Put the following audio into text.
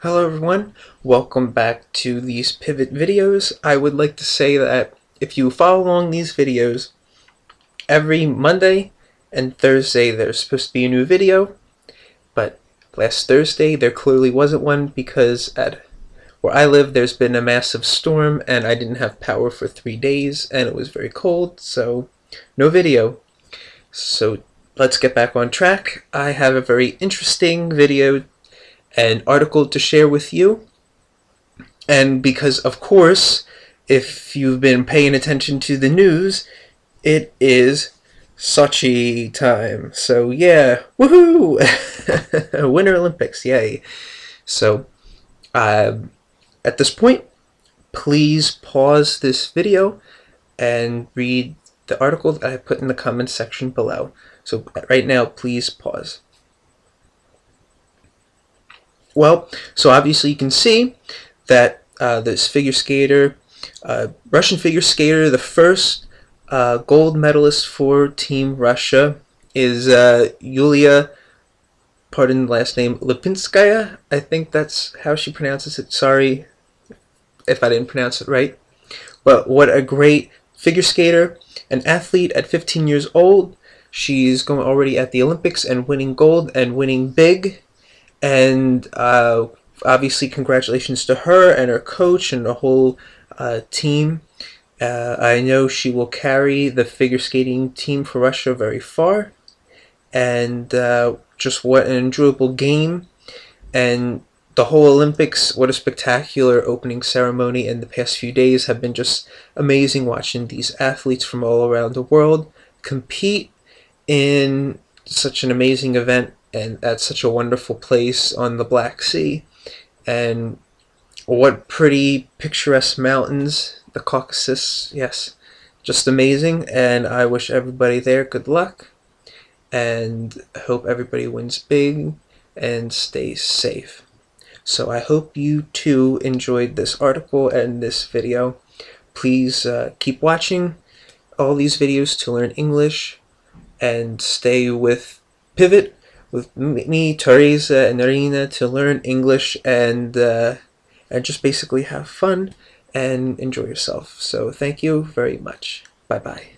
Hello everyone, welcome back to these pivot videos. I would like to say that if you follow along these videos, every Monday and Thursday there's supposed to be a new video, but last Thursday there clearly wasn't one because at where I live there's been a massive storm and I didn't have power for three days and it was very cold, so no video. So let's get back on track. I have a very interesting video an article to share with you. And because, of course, if you've been paying attention to the news, it is Sochi time. So, yeah, woohoo! Winter Olympics, yay. So, uh, at this point, please pause this video and read the article that I put in the comments section below. So, right now, please pause. Well, so obviously you can see that uh, this figure skater, uh, Russian figure skater, the first uh, gold medalist for Team Russia is uh, Yulia, pardon the last name, Lipinskaya. I think that's how she pronounces it. Sorry if I didn't pronounce it right. But what a great figure skater, an athlete at 15 years old. She's going already at the Olympics and winning gold and winning big and uh, obviously congratulations to her and her coach and the whole uh, team. Uh, I know she will carry the figure skating team for Russia very far, and uh, just what an enjoyable game, and the whole Olympics. What a spectacular opening ceremony! And the past few days have been just amazing watching these athletes from all around the world compete in such an amazing event and at such a wonderful place on the Black Sea. And what pretty picturesque mountains, the Caucasus, yes, just amazing. And I wish everybody there good luck and hope everybody wins big and stays safe. So I hope you too enjoyed this article and this video. Please uh, keep watching all these videos to learn English and stay with Pivot with me, Teresa, and Arina to learn English and uh, and just basically have fun and enjoy yourself. So thank you very much. Bye bye.